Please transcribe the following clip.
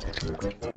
Stupid.